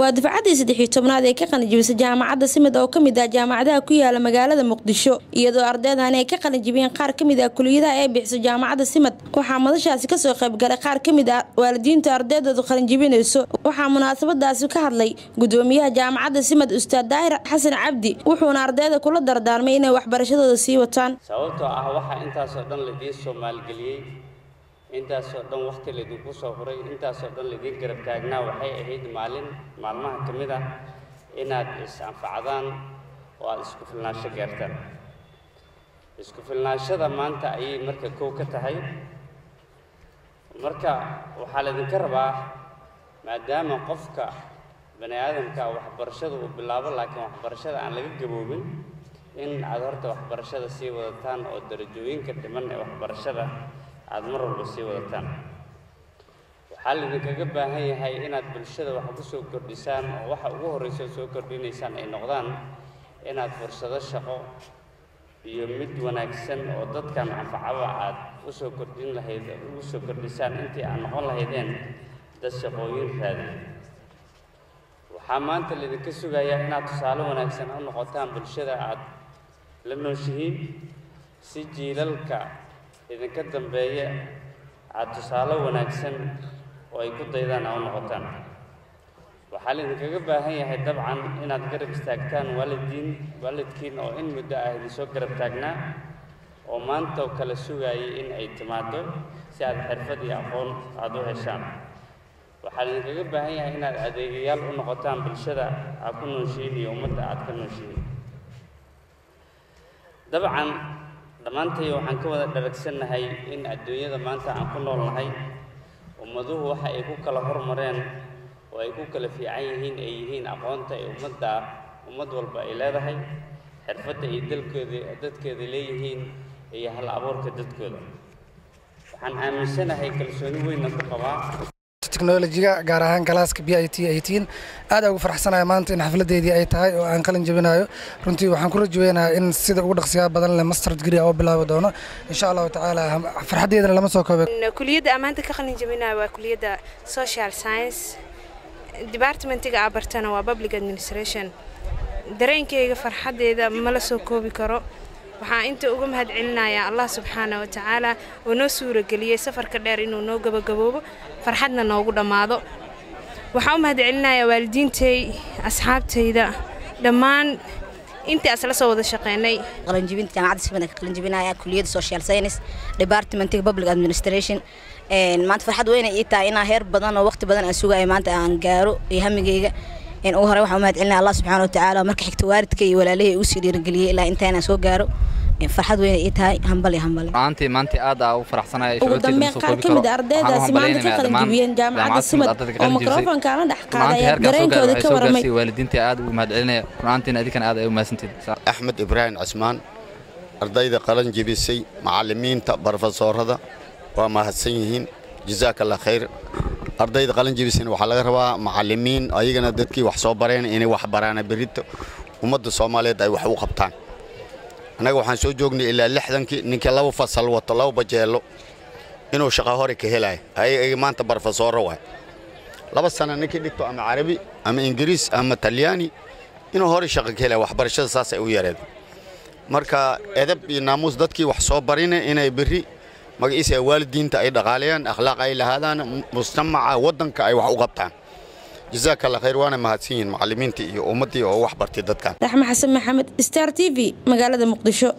waa dufcaddii saddexii tobnaad ee ka qalinjibisay jaamacadda simid oo ka mid ah jaamacadaha ku yaalla magaalada muqdisho. Iyadoo ardaydani ay ka qalinjibiyeen qaar ka mid ah kuliyadaha ee bixiso jaamacadda simad waxaa madashaasi ka soo qaybgalay qaar ka mid ah waalidiinta ardaydoodu qalinjibinayso waxaa munaasabadaasi ka hadlay gudoomiyaha jaamacadda simad ustaad daahir xasan cabdi wuxuuna ardayda kula dardaarmay inay waxbarashadooda sii wataan. Sababtoo ah waxaa intaasoo dhan laidiin soo maalgeliyey intaasoo dhan wakhti laydinku soo huray intaasoo dhan laidiin garab taagnaa waxay ahayd maalin maalmaha ka mid ah inaad is-anfacdaan oo aada isku filnaansho gaartaan isku filnaanshada maanta ayay marka kow ka tahay marka waxaa laydinka rabaa maadaama qofka bani aadamka waxbarashada uu bilaabo laakiin waxbarashada aan laga gaboobin in aad horta waxbarashada sii wadataan oo darajooyinka dhiman ee waxbarashada aada mar walba sii wadataan. Waxaa laydinkaga baahan yahay inaad bulshada wax ku soo kordhisaan oo waxa ugu horreysa soo kordhinaysaan ay noqdaan inaad fursado shaqo iyo mid wanaagsan oo dadkan anfacaba aad u soo kordhin lahayd ugu soo kordhisaan intii aad noqon lahaydeen dad shaqooyin raadi waxaa maanta laydinka sugayaa inaad tusaale wanaagsan u noqotaan bulshada aad la nooshihiin si jiilalka idinka dambeeya aada tusaale wanaagsan oo ay ku daydaan aa u noqotaan. Waxaa laydinkaga baahan yahay dabcan inaad garab istaagtaan waalidiin waalidkiin oo in muddo ah idin soo garab taagnaa oo maanta oo kale sugaayay in ay timaado si aad xirfad iyo aqoon aada u heshaan. Waxaa laydinkaga baahan yahay inaad adeegayaal u noqotaan bulshada aad ku nooshihiin iyo ummadda aad ka nooshihiin dabcan dhammaantay waxaan ka wada dharagsannahay in adduunyada maanta aan ku noolnahay ummaduhu waxa ay ku kala hormareen oo ay ku kala fiican yihiin ay yihiin aqoonta ay ummadda ummad walba ay leedahay xirfadda ay dalkooda dadkeeda leeyihiin iyo hal abuurka dadkooda. Waxaan aaminsanahay kalsooni weynna ku qabaa teknolojiga gaar ahaan galaaska b i t eighteen aad ugu farxsanaya maanta in xafladeedii ay tahay oo aan qalin jabinayo runtii waxaan ku rajaweynayaa in sida ugu dhaqsiyaa badan leh master degree oo bilaabi doono. Insha allahu tacaala farxaddeedana lama soo koobe kuliyadda aan maanta ka qalin jabinayo waa kuliyadda social science. Departmentiga aa bartana waa public administration. Dareenkayga farxaddeeda ma la soo koobi karo waxaan inta uga mahad celinayaa allah subxaana wa oo noo suurageliyey safarka dheer inuu noo gabagaboobo farxadna noogu dhammaado waxaan u mahad celinayaa waalidiintay asxaabtayda dhammaan intii asla soo wada shaqeynay. Qalinjibinta jaamacadda sibana ka qalinjibinaya kuliyadda social science departmentiga public administration. Maanta farxad weyna ii tahay inaa heer badan oo waqti badan aan sugayo maanta aan gaaro iyo hamigayga ugu hore waxaan u mahad celinaya allah subxaana wa tacaala marka xigta waalidka iyo walaalihii igu sii dhiirigeliyey ilaa intaa inaan soo gaaro. Farxad weyna ii tahay hambali hambali maantii maantii aad aa u faraxsanaya ugu dambeyn qaar ka mid a ardaydaasi maanta ka qalinjibiyeen jaamacadda simad oo mikrofonka la dhex qaadaya dareenkooda ka waramay waalidiinta aad ugu mahad celinaya. Runaantiina adinkana aad ay u mahadsantihin. Axmed ibraahim cismaan ardayda qalan jibisay macallimiinta barofesoorada waa mahadsan yihiin. Jazaaka allah khayr ardayda qalin jibisayna waxaa laga rabaa macallimiin ayagana dadkii wax soo bareen inay wax baraana berrito ummadda soomaaliyeed ay wax u qabtaan. Annaga waxaan soo joognay ilaa lixdankii ninkii laba fasal wato laba bajeelo inuu shaqa hore ka helaya ayaga maanta barofesooro waay laba sana ninkii dhigto ama carabi ama ingiriis ama talyaani inuu hore shaqa ka helaya waxbarashada saas ay u yareed. Marka edab iyo naamuus dadkii wax soo barina inay berri magaciisa waalidiinta ay dhaqaaleeyaan akhlaaq ay lahaadaan mujtamaca waddanka ay wax u qabtaan. Jazaaka allah khayr waana mahadsan yihiin iyo ummaddii oo wax bartay dadkan. Raxme xasan maxamed star t v magaalada muqdisho